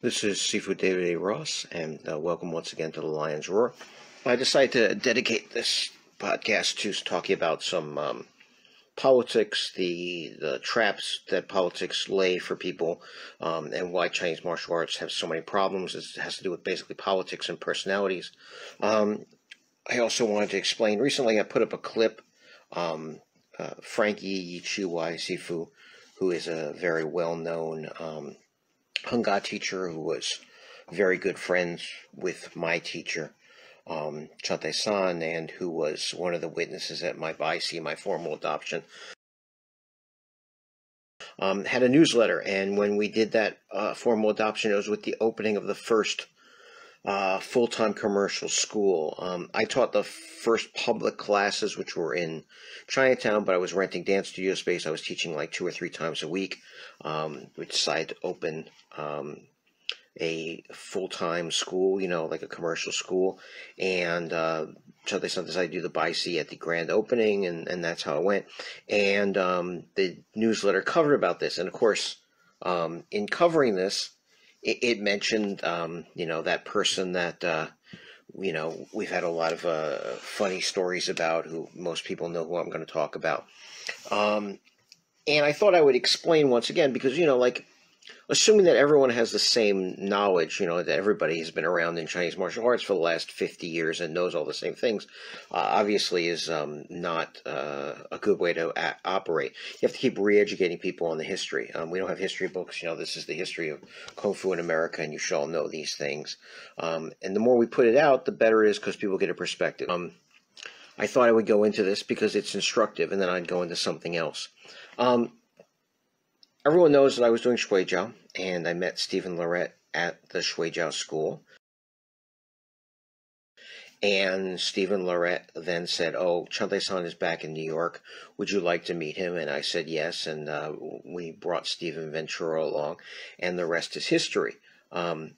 This is Sifu David A. Ross, and uh, welcome once again to the Lion's Roar. I decided to dedicate this podcast to talking about some um, politics, the the traps that politics lay for people, um, and why Chinese martial arts have so many problems. It has to do with basically politics and personalities. Um, I also wanted to explain. Recently, I put up a clip. Um, uh, Frankie Yichiwai Sifu, who is a very well known Gar teacher who was very good friends with my teacher, um, Chan Tai San, and who was one of the witnesses at my BIC, my formal adoption. Um, had a newsletter, and when we did that uh, formal adoption, it was with the opening of the first uh, full time commercial school. Um, I taught the first public classes, which were in Chinatown, but I was renting dance studio space. I was teaching like two or three times a week. Um, we decided to open um, a full time school, you know, like a commercial school. And uh, so they decided to do the BIC at the grand opening, and, and that's how it went. And um, the newsletter covered about this. And of course, um, in covering this, it, it mentioned, um, you know, that person that, uh, you know, we've had a lot of uh, funny stories about who most people know who I'm going to talk about. Um, and I thought I would explain once again because, you know, like assuming that everyone has the same knowledge, you know, that everybody has been around in Chinese martial arts for the last 50 years and knows all the same things, uh, obviously is um, not uh, a good way to a- operate. You have to keep re educating people on the history. Um, we don't have history books, you know, this is the history of Kung Fu in America, and you should all know these things. Um, and the more we put it out, the better it is because people get a perspective. Um, I thought I would go into this because it's instructive, and then I'd go into something else. Um, everyone knows that I was doing Shuai Jiao, and I met Stephen Lorette at the Shuai Jiao school. And Stephen Lorette then said, "Oh, Chan Tai San is back in New York. Would you like to meet him?" And I said yes, and uh, we brought Stephen Ventura along, and the rest is history. Um,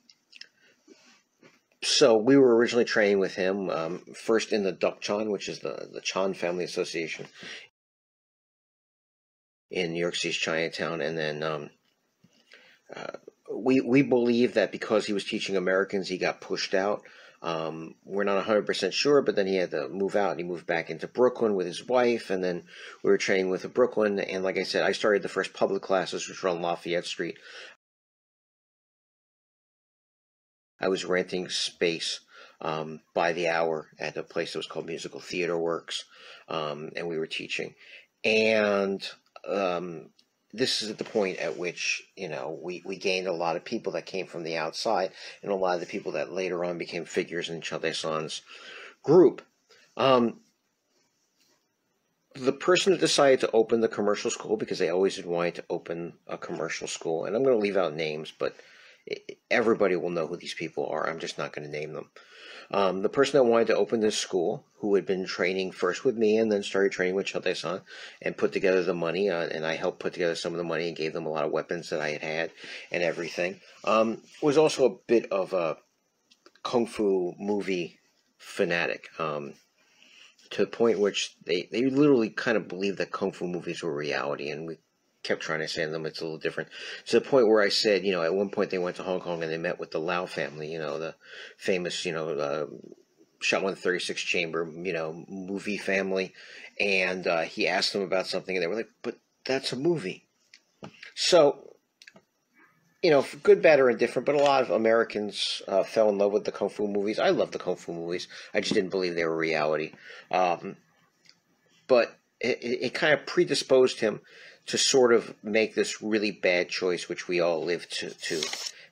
so we were originally training with him um, first in the Dukchan, which is the the Chan Family Association in New York City's Chinatown, and then um, uh, we we believe that because he was teaching Americans, he got pushed out. Um, we're not 100% sure, but then he had to move out and he moved back into Brooklyn with his wife. And then we were training with Brooklyn. And like I said, I started the first public classes, which were on Lafayette Street. I was renting space um, by the hour at a place that was called Musical Theater Works. Um, and we were teaching. And um, this is at the point at which you know we, we gained a lot of people that came from the outside and a lot of the people that later on became figures in Chan Tai San's group. Um, the person that decided to open the commercial school because they always had wanted to open a commercial school, and I'm going to leave out names, but everybody will know who these people are. I'm just not going to name them. Um, the person that wanted to open this school, who had been training first with me and then started training with Chan Tai San and put together the money, uh, and I helped put together some of the money and gave them a lot of weapons that I had had and everything, um, was also a bit of a kung fu movie fanatic. Um, to the point which they, they literally kind of believed that kung fu movies were reality, and we kept trying to say to them it's a little different. To the point where I said, you know, at one point they went to Hong Kong and they met with the Lau family, you know, the famous, you know, uh, Shaolin 36 Chamber, you know, movie family. And uh, he asked them about something and they were like, but that's a movie. So, you know, good, bad, or indifferent, but a lot of Americans uh, fell in love with the Kung Fu movies. I love the Kung Fu movies. I just didn't believe they were reality. Um, but it, it kind of predisposed him to sort of make this really bad choice, which we all live to, to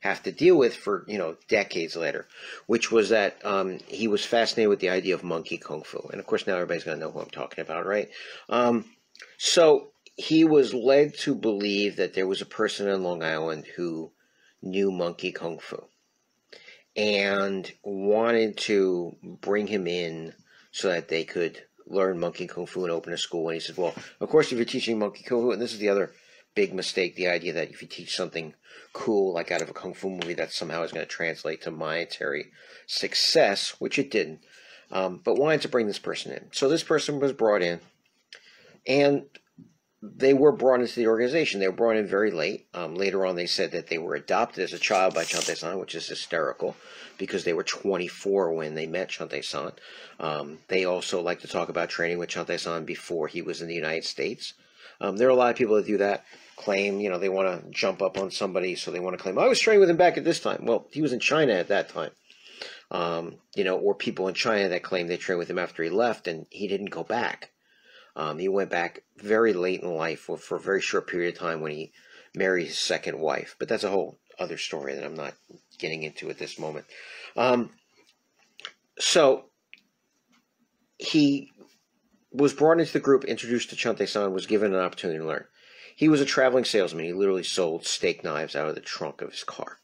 have to deal with for you know decades later, which was that um, he was fascinated with the idea of monkey kung fu, and of course now everybody's gonna know who I'm talking about, right? Um, so he was led to believe that there was a person in Long Island who knew monkey kung fu, and wanted to bring him in so that they could learn monkey kung fu and open a school. And he said, well, of course, if you're teaching monkey kung fu, and this is the other big mistake, the idea that if you teach something cool, like out of a kung fu movie, that somehow is going to translate to monetary success, which it didn't. Um, but wanted to bring this person in. So this person was brought in, and they were brought into the organization. They were brought in very late. Um, later on, they said that they were adopted as a child by Chan Tai San, which is hysterical because they were 24 when they met Chan Tai San. Um, they also like to talk about training with Chan Tai San before he was in the United States. Um, there are a lot of people that do that, claim, you know, they want to jump up on somebody, so they want to claim, I was training with him back at this time. Well, he was in China at that time. Um, you know, or people in China that claim they trained with him after he left and he didn't go back. Um, he went back very late in life for, for a very short period of time when he married his second wife. But that's a whole other story that I'm not getting into at this moment. Um, so he was brought into the group, introduced to Chan Tai San, was given an opportunity to learn. He was a traveling salesman. He literally sold steak knives out of the trunk of his car.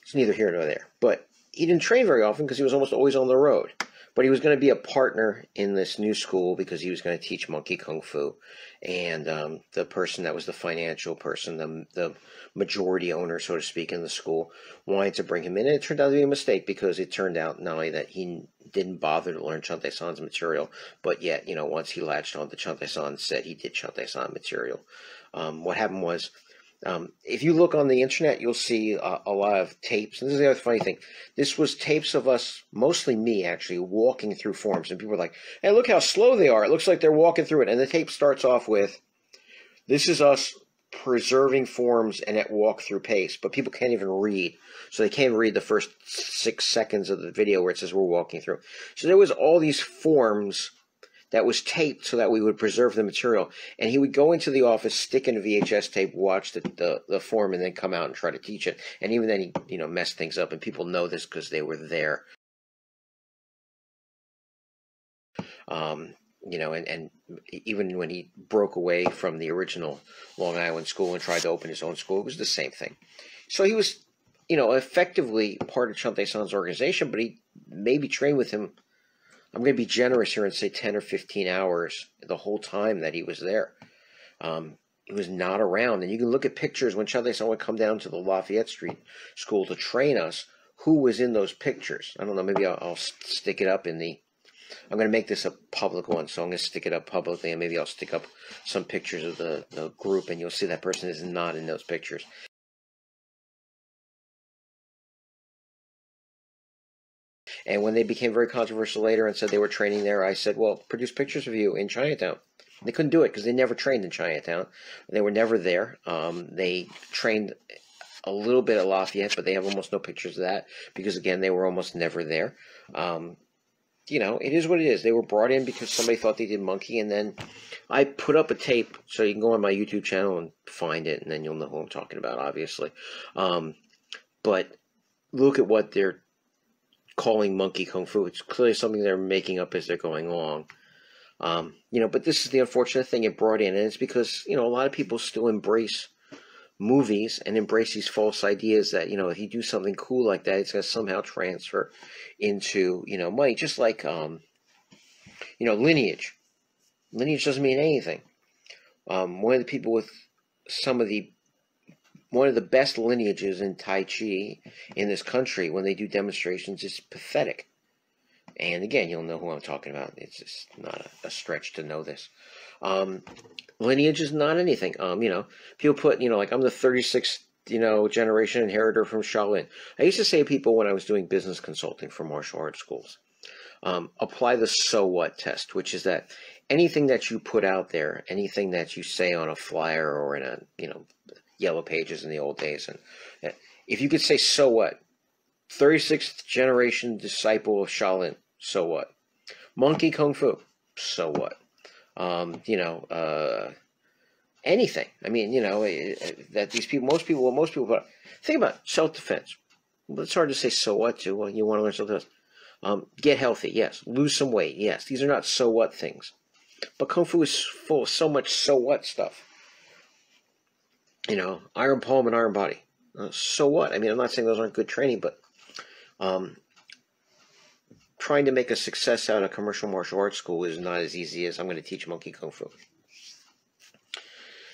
It's neither here nor there. But he didn't train very often because he was almost always on the road. But he was going to be a partner in this new school because he was going to teach monkey kung fu. And um, the person that was the financial person, the, the majority owner, so to speak, in the school, wanted to bring him in. And it turned out to be a mistake because it turned out not only that he didn't bother to learn Chan Tai San's material, but yet, you know, once he latched on to Chan Tai San, said he did Chan Tai San material. Um, what happened was um, if you look on the internet, you'll see a, lot of tapes. And this is the other funny thing. This was tapes of us, mostly me actually, walking through forms. And people were like, hey, look how slow they are. It looks like they're walking through it. And the tape starts off with, this is us preserving forms and at walk through pace. But people can't even read. So they can't read the first six seconds of the video where it says we're walking through. So there was all these forms that was taped so that we would preserve the material. And he would go into the office, stick in a VHS tape, watch the, the, the form, and then come out and try to teach it. And even then, he you know messed things up, and people know this because they were there. Um, you know, and, and even when he broke away from the original Long Island school and tried to open his own school, it was the same thing. So he was, you know, effectively part of Chan Tai San's organization, but he maybe trained with him I'm going to be generous here and say 10 or 15 hours the whole time that he was there. Um, he was not around. And you can look at pictures when San would come down to the Lafayette Street School to train us. Who was in those pictures? I don't know. Maybe I'll, I'll stick it up in the. I'm going to make this a public one, so I'm going to stick it up publicly, and maybe I'll stick up some pictures of the, the group, and you'll see that person is not in those pictures. And when they became very controversial later and said they were training there, I said, well, produce pictures of you in Chinatown. They couldn't do it because they never trained in Chinatown. They were never there. Um, they trained a little bit at Lafayette, but they have almost no pictures of that because, again, they were almost never there. Um, you know, it is what it is. They were brought in because somebody thought they did monkey, and then I put up a tape so you can go on my YouTube channel and find it, and then you'll know who I'm talking about, obviously. Um, but look at what they're calling monkey kung fu. It's clearly something they're making up as they're going along. Um, you know, but this is the unfortunate thing it brought in, and it's because you know a lot of people still embrace movies and embrace these false ideas that you know if you do something cool like that, it's going to somehow transfer into you know money. Just like um, you know lineage. Lineage doesn't mean anything. Um, one of the people with some of the one of the best lineages in Tai Chi in this country when they do demonstrations is pathetic. And again, you'll know who I'm talking about. It's just not a, a stretch to know this. Um, lineage is not anything. Um, you know, people put, you know, like I'm the 36th, you know, generation inheritor from Shaolin. I used to say to people when I was doing business consulting for martial arts schools, um, apply the so what test, which is that anything that you put out there, anything that you say on a flyer or in a, you know, yellow pages in the old days. And if you could say, so what? 36th generation disciple of Shaolin, so what? Monkey Kung Fu, so what? Um, you know, uh, anything. I mean, you know, eh, eh, that these people, most people, well, most people, but think about self defense. It's hard to say so what to. Well, you want to learn self defense. Um, get healthy, yes. Lose some weight, yes. These are not so what things. But Kung Fu is full of so much so what stuff you know, iron palm and iron body. Uh, so what? I mean, I'm not saying those aren't good training, but um, trying to make a success out of commercial martial arts school is not as easy as I'm going to teach monkey kung fu.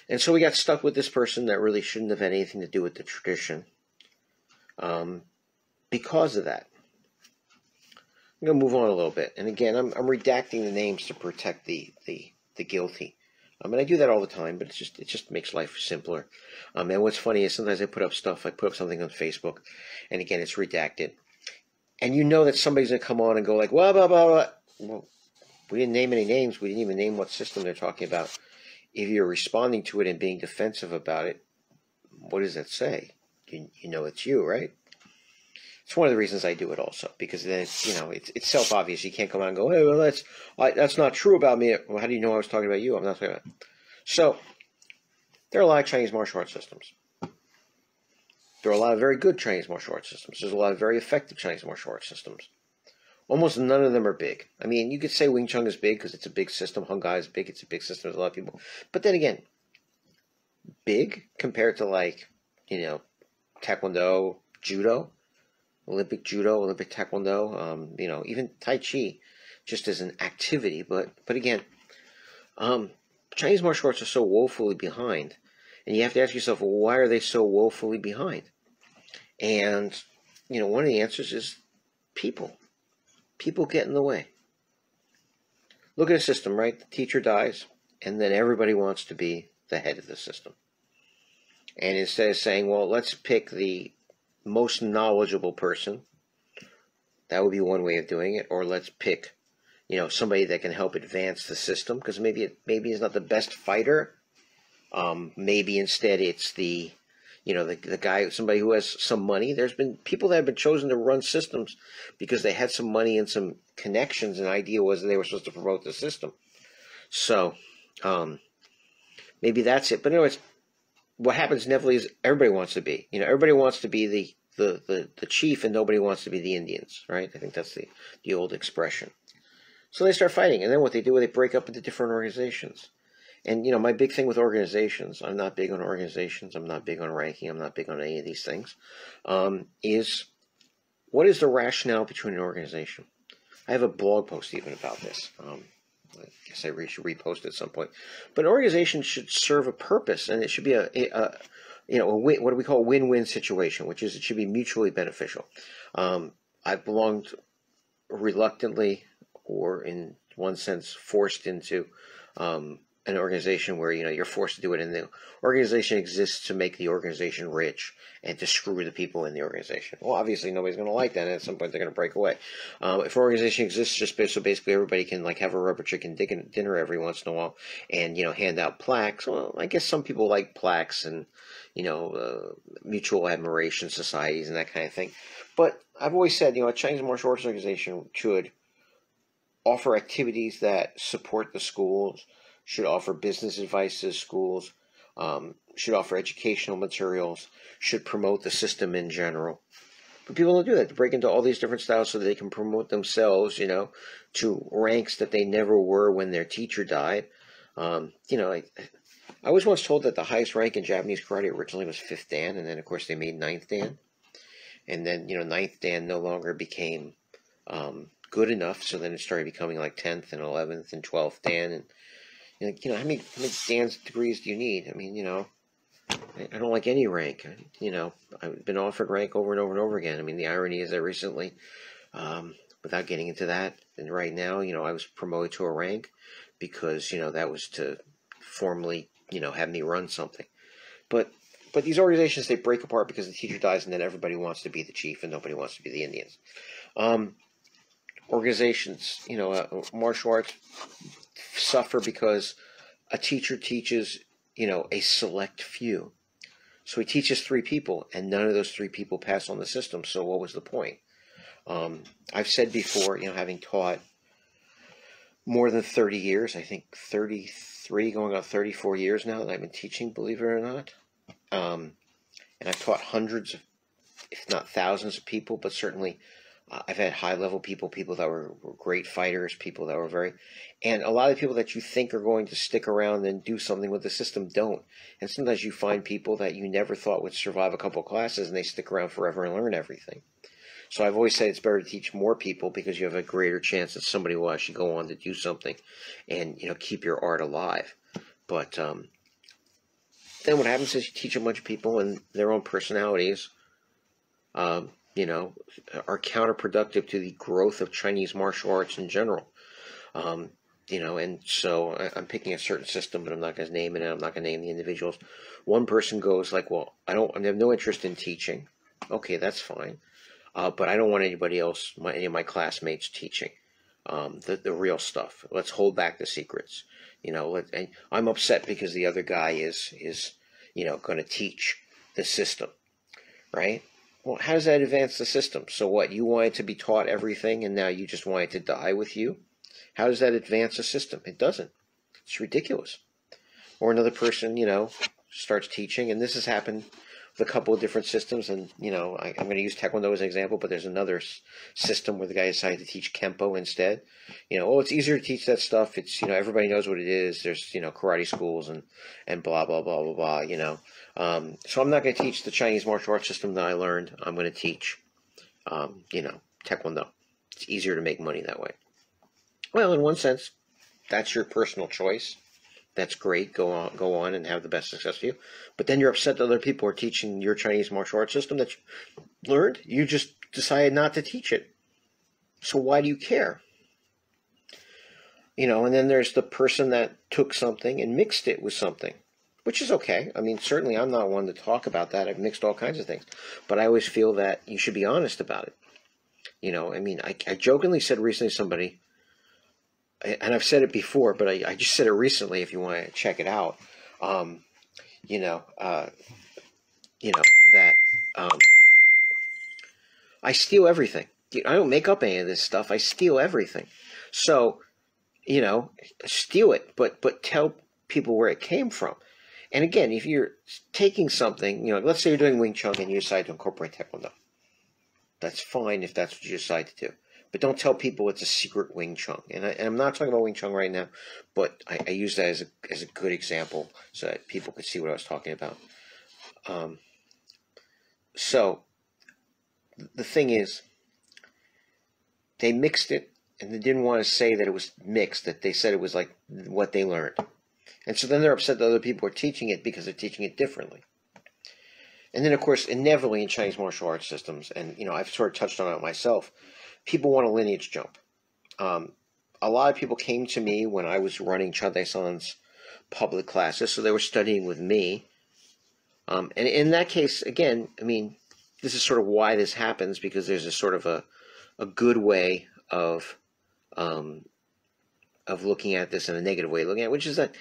And so we got stuck with this person that really shouldn't have had anything to do with the tradition um, because of that. I'm going to move on a little bit. And again, I'm, I'm redacting the names to protect the, the, the guilty. I mean, I do that all the time, but it's just it just makes life simpler. Um, and what's funny is sometimes I put up stuff. I put up something on Facebook, and again, it's redacted, and you know that somebody's gonna come on and go like, blah blah blah. blah. Well, we didn't name any names. We didn't even name what system they're talking about. If you're responding to it and being defensive about it, what does that say? You, you know it's you, right? It's one of the reasons I do it also because then it's, you know it's, it's self obvious. You can't come out and go, hey, well that's I, that's not true about me. Well, how do you know I was talking about you? I'm not talking about. So there are a lot of Chinese martial arts systems. There are a lot of very good Chinese martial arts systems. There's a lot of very effective Chinese martial arts systems. Almost none of them are big. I mean, you could say Wing Chun is big because it's a big system. Hung Gar is big. It's a big system. There's a lot of people. But then again, big compared to like, you know, Taekwondo, Judo, Olympic Judo, Olympic Taekwondo, um, you know, even Tai Chi, just as an activity. But but again, um, Chinese martial arts are so woefully behind, and you have to ask yourself, well, why are they so woefully behind? And you know, one of the answers is people. People get in the way. Look at a system, right? The teacher dies, and then everybody wants to be the head of the system. And instead of saying, well, let's pick the most knowledgeable person, that would be one way of doing it, or let's pick, you know, somebody that can help advance the system, because maybe it maybe is not the best fighter. Um, maybe instead it's the, you know, the, the guy, somebody who has some money. There's been people that have been chosen to run systems because they had some money and some connections, and idea was they were supposed to promote the system. So, um, maybe that's it. But anyways, what happens inevitably is everybody wants to be. You know, everybody wants to be the, the, the, the chief and nobody wants to be the Indians, right? I think that's the, the old expression. So they start fighting, and then what they do is they break up into different organizations. And you know, my big thing with organizations, I'm not big on organizations, I'm not big on ranking, I'm not big on any of these things, um, is what is the rationale between an organization? I have a blog post even about this. Um, I guess I should repost at some point. But an organization should serve a purpose, and it should be a, a, a you know, a win, what do we call a win-win situation, which is it should be mutually beneficial. Um, I've belonged reluctantly, or in one sense, forced into um, an organization where you know you're forced to do it, and the organization exists to make the organization rich and to screw the people in the organization. Well, obviously nobody's going to like that, and at some point they're going to break away. Um, if an organization exists just so basically everybody can like have a rubber chicken dinner every once in a while and you know hand out plaques, well, I guess some people like plaques and you know uh, mutual admiration societies and that kind of thing. But I've always said you know a Chinese martial arts organization should offer activities that support the schools should offer business advice to schools, um, should offer educational materials, should promote the system in general. But people don't do that. They break into all these different styles so they can promote themselves, you know, to ranks that they never were when their teacher died. Um, you know, I, I was once told that the highest rank in Japanese karate originally was fifth dan, and then of course they made ninth dan, and then you know ninth dan no longer became um, good enough, so then it started becoming like tenth and eleventh and twelfth dan, and you know, how many, how many degrees do you need? I mean, you know, I, I don't like any rank. You know, I've been offered rank over and over and over again. I mean, the irony is that recently, um, without getting into that, and right now, you know, I was promoted to a rank because, you know, that was to formally, you know, have me run something. But but these organizations they break apart because the teacher dies and then everybody wants to be the chief and nobody wants to be the Indians. Um, organizations, you know, uh, martial arts suffer because a teacher teaches, you know, a select few. So he teaches three people, and none of those three people pass on the system. So what was the point? Um, I've said before, you know, having taught more than 30 years, I think 33, going on 34 years now that I've been teaching, believe it or not. Um, and I've taught hundreds of, if not thousands of people, but certainly uh, I've had high level people, people that were, were, great fighters, people that were very, and a lot of people that you think are going to stick around and do something with the system don't. And sometimes you find people that you never thought would survive a couple classes and they stick around forever and learn everything. So I've always said it's better to teach more people because you have a greater chance that somebody will actually go on to do something and, you know, keep your art alive. But um, then what happens is you teach a bunch of people and their own personalities. Um, you know, are counterproductive to the growth of Chinese martial arts in general. Um, you know, and so I, am picking a certain system, but I'm not going to name it, and I'm not going to name the individuals. One person goes like, "Well, I don't, I have no interest in teaching." Okay, that's fine, uh, but I don't want anybody else, my, any of my classmates, teaching um, the the real stuff. Let's hold back the secrets. You know, let, and I'm upset because the other guy is is you know going to teach the system, right? Well, how does that advance the system? So what? You wanted to be taught everything, and now you just want it to die with you? How does that advance a system? It doesn't. It's ridiculous. Or another person, you know, starts teaching, and this has happened with a couple of different systems. And you know, I, am going to use Taekwondo as an example, but there's another system where the guy decided to teach Kempo instead. You know, oh, it's easier to teach that stuff. It's you know everybody knows what it is. There's you know karate schools and and blah blah blah blah blah. You know, um, so I'm not going to teach the Chinese martial arts system that I learned. I'm going to teach, um, you know, Taekwondo. It's easier to make money that way. Well, in one sense, that's your personal choice. That's great. Go on, go on, and have the best success for you. But then you're upset that other people are teaching your Chinese martial arts system that you learned. You just decided not to teach it. So why do you care? You know, and then there's the person that took something and mixed it with something, which is okay. I mean, certainly I'm not one to talk about that. I've mixed all kinds of things, but I always feel that you should be honest about it. You know, I mean, I, I jokingly said recently to somebody, and I've said it before, but I, I, just said it recently. If you want to check it out, um, you know, uh, you know that um, I steal everything. I don't make up any of this stuff. I steal everything. So, you know, steal it, but but tell people where it came from. And again, if you're taking something, you know, let's say you're doing Wing Chun and you decide to incorporate Taekwondo, that's fine if that's what you decide to do but don't tell people it's a secret Wing Chun. And, I, am not talking about Wing Chun right now, but I, I, use that as a, as a good example so that people could see what I was talking about. Um, so, the thing is, they mixed it and they didn't want to say that it was mixed, that they said it was like what they learned. And so then they're upset that other people are teaching it because they're teaching it differently. And then, of course, inevitably in Chinese martial arts systems, and you know, I've sort of touched on it myself, people want a lineage jump. Um, a lot of people came to me when I was running Chan San's public classes, so they were studying with me. Um, and in that case, again, I mean, this is sort of why this happens because there's a sort of a, a good way of um, of looking at this in a negative way looking at it, which is that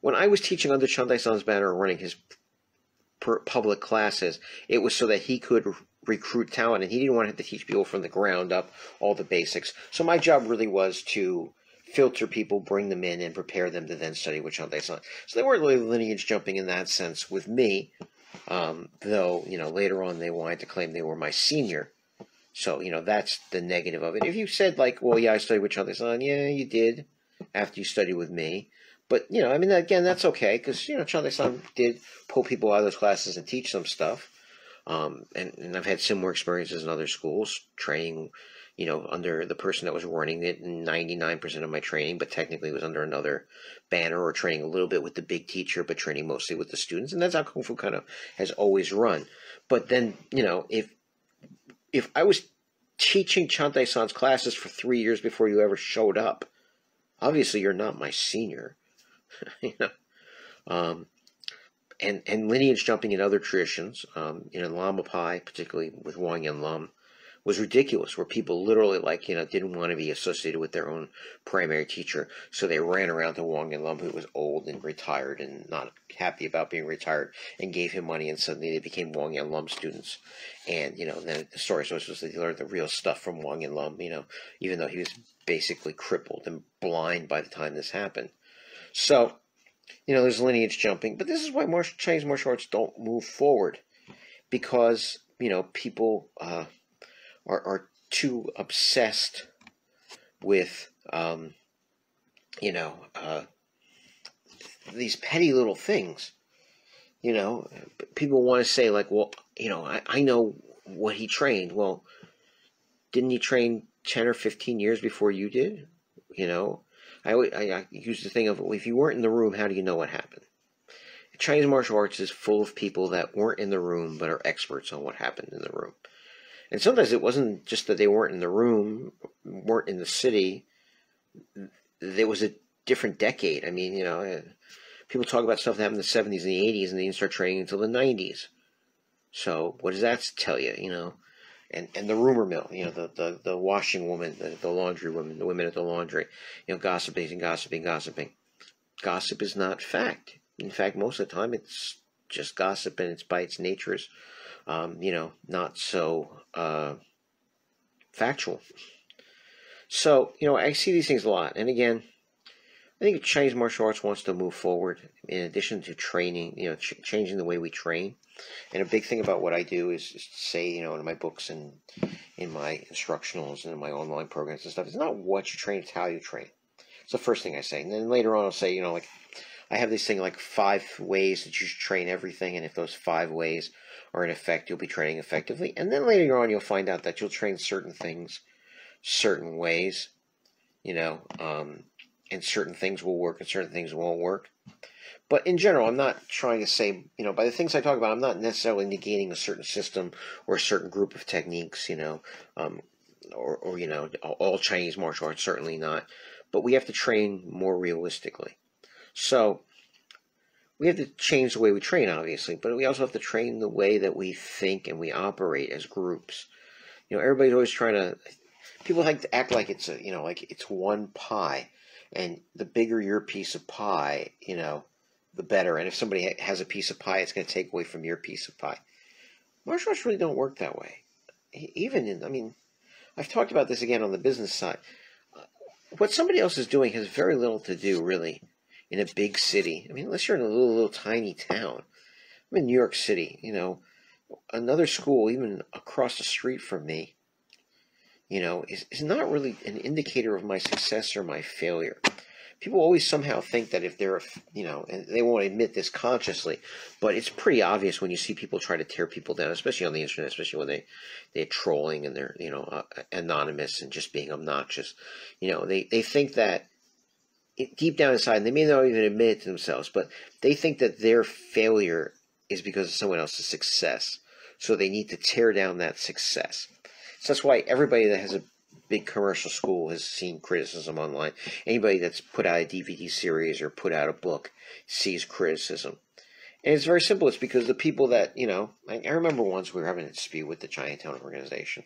when I was teaching under Chan Tai San's banner running his public classes, it was so that he could recruit talent, and he didn't want to have to teach people from the ground up all the basics. So my job really was to filter people, bring them in, and prepare them to then study with Chan Tai San. So they weren't really lineage jumping in that sense with me, um, though you know later on they wanted to claim they were my senior. So you know that's the negative of it. If you said like, well, yeah, I studied with Tai San, yeah, you did after you studied with me. But you know, I mean, again, that's okay because you know Tai San did pull people out of those classes and teach them stuff. Um, and, and I've had similar experiences in other schools, training, you know, under the person that was running it 99% of my training, but technically was under another banner or training a little bit with the big teacher, but training mostly with the students. And that's how Kung Fu kind of has always run. But then, you know, if, if I was teaching Chan Tai San's classes for three years before you ever showed up, obviously you're not my senior. you know, um, and and lineage jumping in other traditions, um, you know, Lama Pai, particularly with Wang Lum, was ridiculous. Where people literally like you know didn't want to be associated with their own primary teacher, so they ran around to Wang Lum, who was old and retired and not happy about being retired, and gave him money, and suddenly they became Wang Lum students. And you know, then the story was was they learned the real stuff from Wang Lum. You know, even though he was basically crippled and blind by the time this happened. So you know, there's lineage jumping, but this is why martial, Chinese martial arts don't move forward because you know people uh, are are too obsessed with um, you know uh, these petty little things. You know, people want to say like, well, you know, I, I know what he trained. Well, didn't he train ten or fifteen years before you did? You know, I, I, I use the thing of if you weren't in the room, how do you know what happened? Chinese martial arts is full of people that weren't in the room but are experts on what happened in the room. And sometimes it wasn't just that they weren't in the room, weren't in the city. There was a different decade. I mean, you know, uh, people talk about stuff that happened in the 70s and the 80s and they didn't start training until the 90s. So what does that tell you, you know? And, and the rumor mill, you know, the, the, the washing woman, the, the laundry women, the women at the laundry, you know, gossiping and gossiping, gossiping. Gossip is not fact. In fact, most of the time it's just gossip and it's by its natures, um, you know, not so uh, factual. So, you know, I see these things a lot. And again, I think Chinese martial arts wants to move forward in addition to training, you know, ch- changing the way we train. And a big thing about what I do is, is say, you know, in my books and in my instructionals and in my online programs and stuff, it's not what you train, it's how you train. It's the first thing I say. And then later on, I'll say, you know, like, I have this thing like five ways that you should train everything. And if those five ways are in effect, you'll be training effectively. And then later on, you'll find out that you'll train certain things certain ways, you know, um, and certain things will work and certain things won't work. But in general, I'm not trying to say, you know, by the things I talk about, I'm not necessarily negating a certain system or a certain group of techniques, you know, um, or, or, you know, all Chinese martial arts, certainly not. But we have to train more realistically. So, we have to change the way we train, obviously, but we also have to train the way that we think and we operate as groups. You know, everybody's always trying to, people like to act like it's a, you know, like it's one pie and the bigger your piece of pie, you know, the better. And if somebody has a piece of pie, it's going to take away from your piece of pie. Martial arts really don't work that way. Even in, I mean, I've talked about this again on the business side. Uh, what somebody else is doing has very little to do, really, in a big city. I mean, unless you're in a little, little tiny town. I'm in New York City, you know, another school, even across the street from me, you know, is, is not really an indicator of my success or my failure. People always somehow think that if they're, you know, and they won't admit this consciously, but it's pretty obvious when you see people try to tear people down, especially on the internet, especially when they they're trolling and they're, you know, uh, anonymous and just being obnoxious. You know, they they think that it, deep down inside, they may not even admit it to themselves, but they think that their failure is because of someone else's success. So they need to tear down that success. So that's why everybody that has a big commercial school has seen criticism online. Anybody that's put out a DVD series or put out a book sees criticism. And it's very simple. It's because the people that, you know, I, remember once we were having a dispute with the Chinatown organization.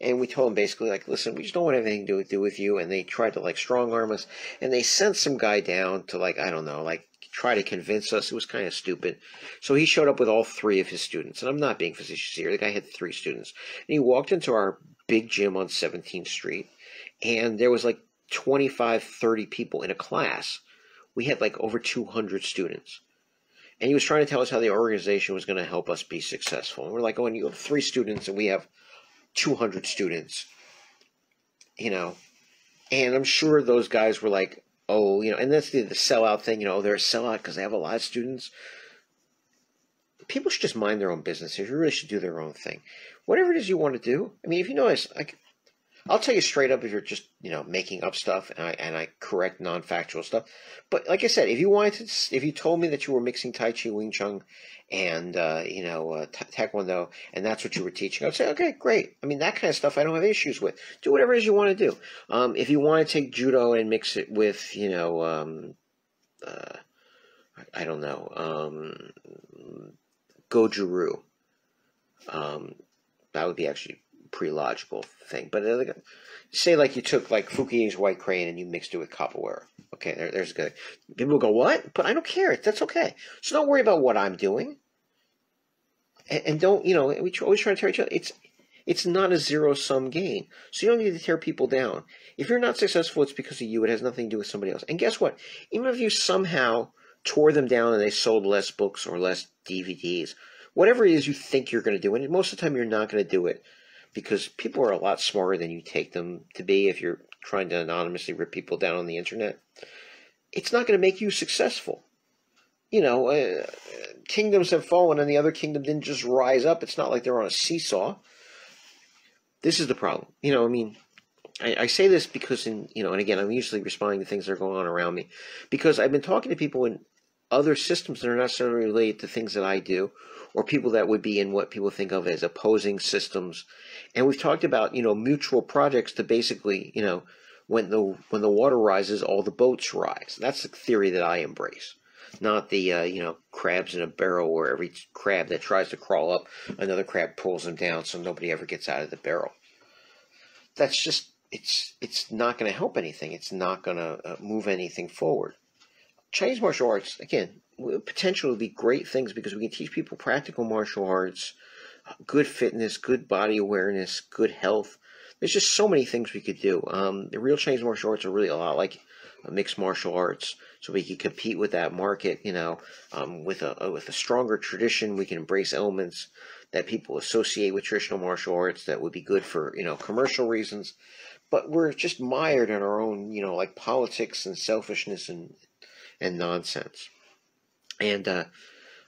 And we told them basically, like, listen, we just don't want anything to do with you. And they tried to, like, strong arm us. And they sent some guy down to, like, I don't know, like, try to convince us. It was kind of stupid. So he showed up with all three of his students. And I'm not being facetious here. The guy had three students. And he walked into our big gym on 17th Street. And there was like 25, 30 people in a class. We had like over 200 students. And he was trying to tell us how the organization was going to help us be successful. And we're like, oh, and you have three students and we have 200 students. You know, and I'm sure those guys were like, oh, you know, and that's the, the sellout thing, you know, oh, they're a sellout because they have a lot of students. People should just mind their own business. They really should do their own thing. Whatever it is you want to do. I mean, if you notice, like, I'll tell you straight up if you're just, you know, making up stuff and I, and I correct non-factual stuff. But like I said, if you wanted to, if you told me that you were mixing Tai Chi, Wing Chun, and, uh, you know, uh, Taekwondo, and that's what you were teaching, I'd say, okay, great. I mean, that kind of stuff I don't have issues with. Do whatever it is you want to do. Um, if you want to take Judo and mix it with, you know, um, uh, I don't know, um, Goju-Ryu, um, that would be actually a pretty logical thing. But uh, say like you took like Fukien's white crane and you mixed it with capoeira. Okay, there, there's good. People go, what? But I don't care. That's okay. So don't worry about what I'm doing. And, and don't, you know, we always try to tear each other. It's, it's not a zero sum game. So you don't need to tear people down. If you're not successful, it's because of you. It has nothing to do with somebody else. And guess what? Even if you somehow tore them down and they sold less books or less DVDs, whatever it is you think you're going to do, and most of the time you're not going to do it because people are a lot smarter than you take them to be if you're trying to anonymously rip people down on the internet. It's not going to make you successful. You know, uh, kingdoms have fallen and the other kingdom didn't just rise up. It's not like they're on a seesaw. This is the problem. You know, I mean, I, I, say this because, in you know, and again, I'm usually responding to things that are going on around me because I've been talking to people in other systems that are not necessarily related to things that I do, or people that would be in what people think of as opposing systems. And we've talked about, you know, mutual projects to basically, you know, when the when the water rises, all the boats rise. That's the theory that I embrace, not the uh, you know crabs in a barrel where every crab that tries to crawl up, another crab pulls them down, so nobody ever gets out of the barrel. That's just it's it's not going to help anything. It's not going to uh, move anything forward. Chinese martial arts again potentially be great things because we can teach people practical martial arts, good fitness, good body awareness, good health. There's just so many things we could do. Um, the real Chinese martial arts are really a lot like mixed martial arts, so we can compete with that market. You know, um, with a with a stronger tradition, we can embrace elements that people associate with traditional martial arts that would be good for you know commercial reasons but we're just mired in our own, you know, like politics and selfishness and and nonsense. And uh,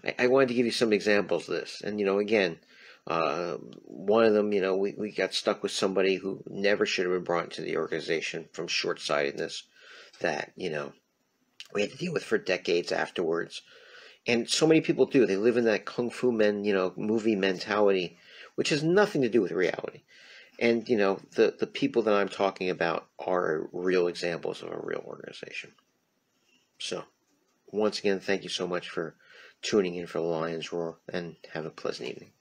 I, I, wanted to give you some examples of this. And you know, again, uh, one of them, you know, we, we got stuck with somebody who never should have been brought into the organization from short sightedness that you know we had to deal with for decades afterwards. And so many people do. They live in that kung fu men, you know, movie mentality, which has nothing to do with reality. And you know, the the people that I'm talking about are real examples of a real organization. So, once again, thank you so much for tuning in for Lions Roar, and have a pleasant evening.